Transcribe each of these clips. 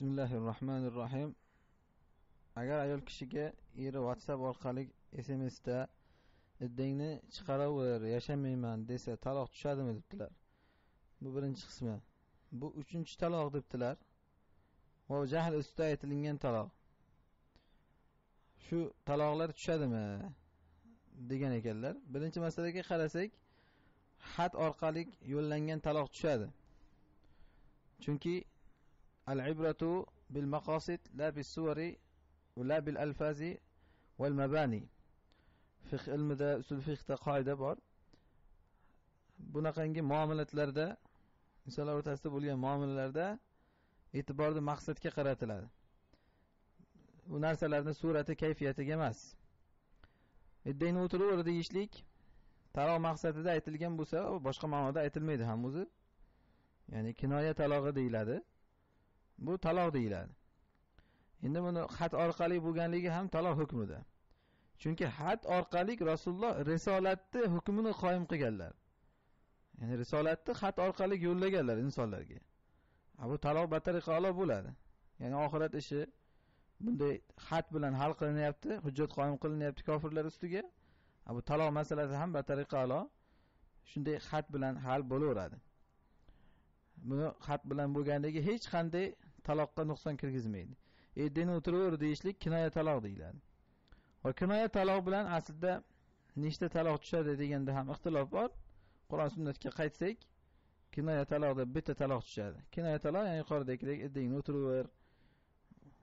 bismillahi rohmanir rohim agar ayol kishiga eri whatsapp orqali smsda iddangni chiqaraver yashamayman desa taloq tushadimi debdilar. Bu birinchi qismi. Bu uchinchi taloq debdilar. Va jahl ustida aytilingan taloq. Shu taloqlar tushadimi? degan ekanlar. Birinchi masalaga qarasak xat orqali yo'llangan taloq tushadi. Chunki العبرة بالمقاصد لا بالصور ولا بالألفاظ والمباني fiq ilmida usul fiqda qoida bor bunaqangi muomalatlarda insonlar o'rtasida bo'lgan muomalalarda e'tiborni maqsadga qaratiladi bu narsalarni surati kayfiyatiga emas iddangni o'tiraver deyishlik taloq maqsadida aytilgan bo'lsa boshqa ma'noda aytilmaydi ham o'zi ya'ni kinoya talog'i deyiladi bu taloq deyiladi. Endi buni xat orqali bo'lganligi ham taloq hukmida chunki xat orqali rasululloh risolatni hukmini qoyim qilganlar. Ya'ni risolatni xat orqali yo'llaganlar insonlarga. Bu taloq batariqalo bo'ladi. Ya'ni oxirat ishi bunday xat bilan hal qilinyapti hujjat qoyim qilinyapti kofirlar ustiga. Bu taloq masalasi ham batariqalo shunday xat bilan hal bo'laveradi. Buni xat bilan bo'lganligi hech qanday taloqqa nuqson kirgizmaydi. Eddini o'tiraver deyishlik kinoya taloq deyiladi. Va kinoya taloq bilan aslida nechta taloq tushadi deganda ham ixtilof bor. Qur'on sunnatga qaytsak kinoya taloqda bitta taloq tushadi. Kinoya taloq ya'ni yuqoridagidek eddingni o'tiraver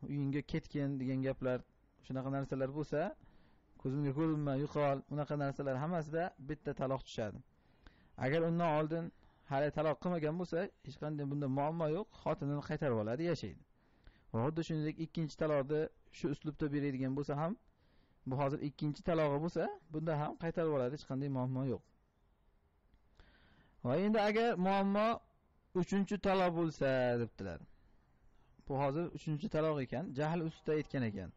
uyingga ketgin degan gaplar shunaqa narsalar bo'lsa ko'zimga ko'rinma yo'qol unaqa narsalar hammasida bitta taloq tushadi. Agar undan oldin hali taloq qilmagan bo'lsa hech qanday bunda muammo yo'q xotinini qaytarib oladi yashaydi. Va xuddi shuningdek ikkinchi taloqni shu uslubda beradigan bo'lsa ham bu hozir ikkinchi talog'i bo'lsa bunda ham qaytarib oladi hech qanday muammo yo'q. Va endi agar muammo uchinchi taloq bo'lsa debdilar. Bu hozir uchinchi taloq ekan jahl ustida aytgan ekan.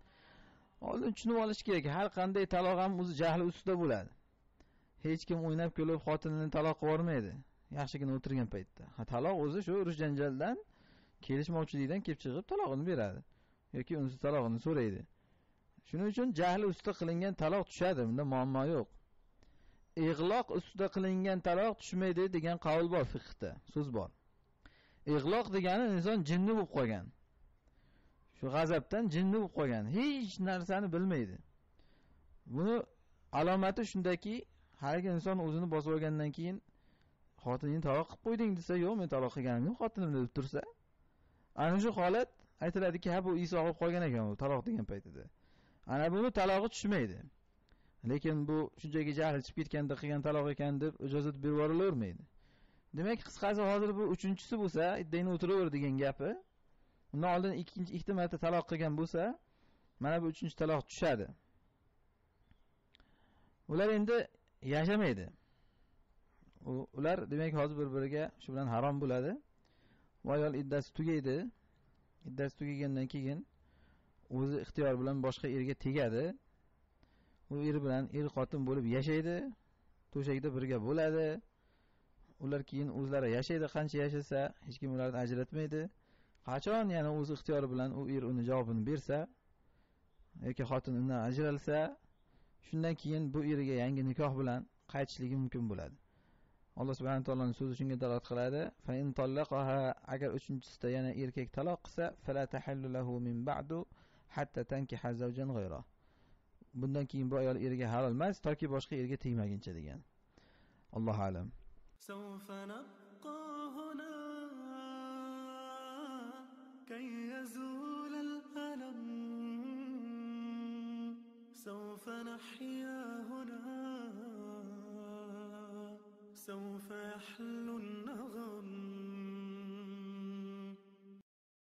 Oldin tushunib olish kerak har qanday taloq ham o'zi jahl ustida bo'ladi. Hech kim o'ynab kulib xotinini taloq qilib yubormaydi. Yaxshigina o'tirgan paytda. Ha taloq o'zi shu urush janjaldan kelishmovchilikdan kelib chiqib talog'ini beradi yoki unisi talog'ini so'raydi. Shuning uchun jahli ustida qilingan taloq tushadi bunda muammo yo'q. Ig'loq ustida qilingan taloq tushmaydi degan qavl bor fiqda so'z bor. Ig'loq degani inson jinni bo'lib qolgan. Shu g'azabdan jinni bo'lib qolgan hech narsani bilmaydi. Buni alomati shundaki haligi inson o'zini bosib olgandan keyin xotiningni taloq qilib qo'yding desa yo'q men taloq qilganim yo'q xotinim deb tursa. Ana shu holat aytiladiki ha bu iso qilib qolgan ekan u taloq degan paytida. Ana buni talog'i tushmaydi. Lekin bu shunchaki jahli chiqib ketganda qilgan taloq ekan deb ijozat berib yuborilavermaydi demak qisqasi hozir bu uchinchisi bo'lsa iddangni o'tiraver degan gapi undan oldin ikkinchi ikkita marta taloq qilgan bo'lsa mana bu uchinchi taloq tushadi. Ular endi yashamaydi. Ular demak hozir bir biriga shu bilan harom bo'ladi. Va ayol iddasi tugaydi. Iddasi tugagandan keyin o'zi ixtiyor bilan boshqa erga tegadi. U er bilan er xotin bo'lib yashaydi. To'shakda birga bo'ladi. Ular keyin o'zlari yashaydi. Qancha yashasa hech kim ularni ajratmaydi. Qachon yana o'zi ixtiyori bilan u er uni javobini bersa yoki xotin undan ajralsa shundan keyin bu eriga yangi nikoh bilan qaytishligi mumkin bo'ladi. Alloh subhana taoloni so'zi shunga dalolat qiladi agar uchinchisida yana erkak taloq qilsa bundan keyin bu ayol eriga halol emas toki boshqa erga tegmaguncha degan allohu alam سوف نبقى هنا كي يزول الألم سوف نحيا هنا سوف يحلو النغم